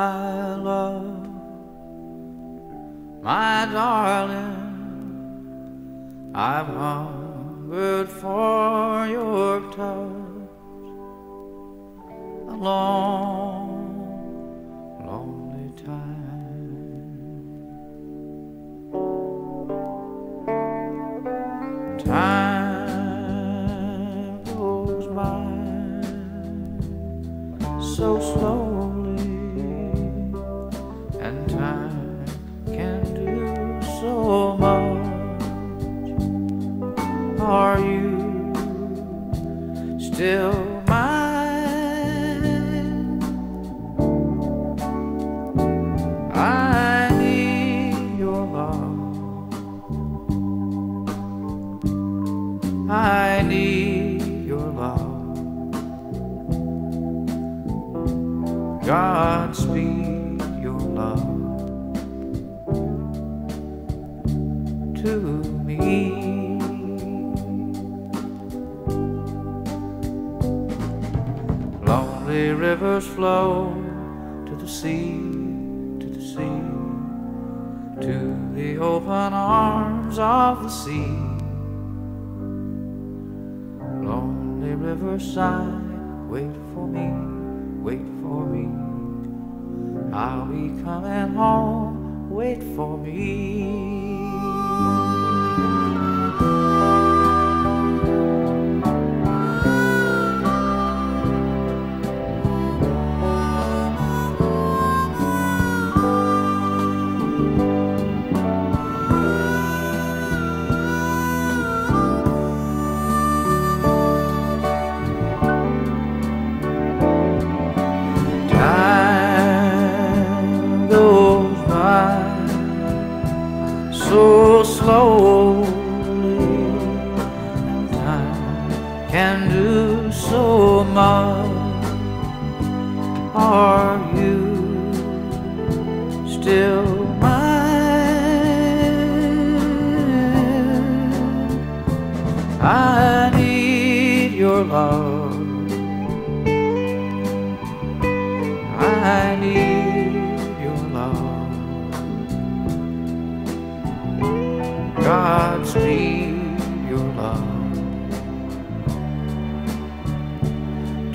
my love, my darling, I've hungered for your touch a long, lonely time. Time goes by so slow. Are you still mine? I need your love. I need your love. Godspeed your love to me. Lonely rivers flow to the sea, to the sea, to the open arms of the sea. Lonely riverside, wait for me, wait for me. I'll be coming home, wait for me. Can do so much. Are you still mine? I need your love. I need your love. Godspeed your love